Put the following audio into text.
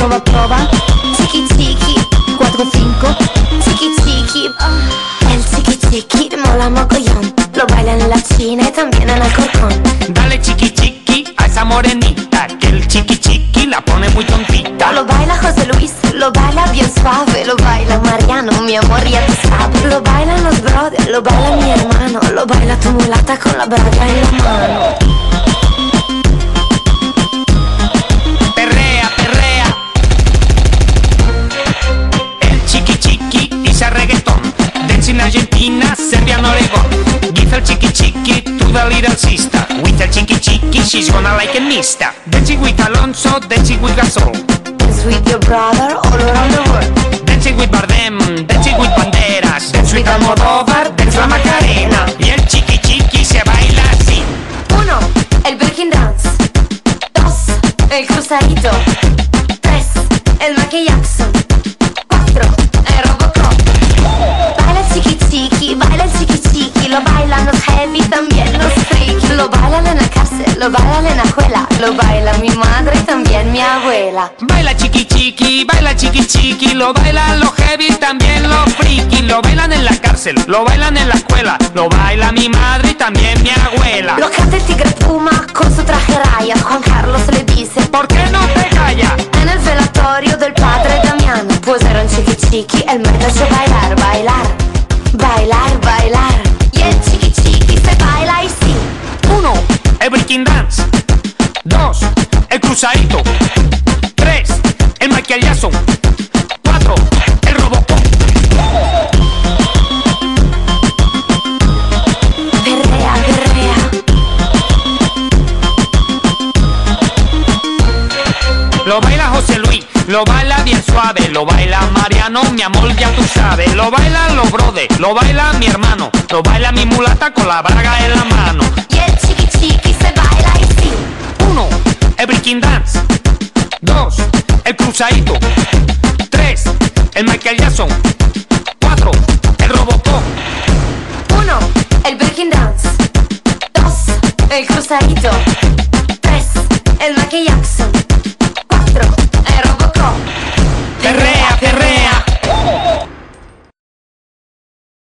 prova prova. Tiki tiki 4 5 Tiki tiki. Oh. El tiki tiki mola mogollón Lo baila en la China y también en Alcorcón. Dale chiqui chiqui a esa morenita Que el chiqui chiqui la pone muy tontita. Lo baila José Luis, lo baila bien suave Lo baila Mariano, mi amor ya tú sabes. Lo bailan los brothers, lo baila mi hermano Lo baila tu mulata con la braga en la mano. She's gonna like a mista. Dancing with Alonso, dancing with Gasol. Dance with your brother all around the world. Dancing with Bardem, dancing with Banderas. Dance with Almodóvar, dance la Macarena. Y el chiqui chiqui se baila así. Uno, el breaking dance. Dos, el cruzadito. Tres, el Michael Jackson. Cuatro, el Robocop. Baila el chiqui chiqui, baila el chiqui chiqui. Lo bailan los heavy, también bailan en la cárcel, lo bailan en la escuela. Lo baila mi madre y también mi abuela. Baila chiqui chiqui, baila chiqui chiqui, lo bailan los heavy, también los friki, lo bailan en la cárcel, lo bailan en la escuela, lo baila mi madre y también mi abuela. Lo canta el tigre Puma con su traje rayas. Juan Carlos le dice ¿Por qué no te callas? En el velatorio del padre Damiano Pusieron chiqui chiqui, breaking dance. Dos, el cruzadito. Tres, el Michael Jackson. Cuatro, el Robocop. Perrea, perrea Lo baila José Luis, lo baila bien suave, lo baila Mariano, mi amor, ya tú sabes. Lo bailan los brothers, lo baila mi hermano, lo baila mi mulata con la braga en la mano. El breaking dance. Dos, el cruzadito. Tres, el Michael Jackson. Cuatro, el Robocop. Uno, el breaking dance Dos, el cruzadito Tres, el Michael Jackson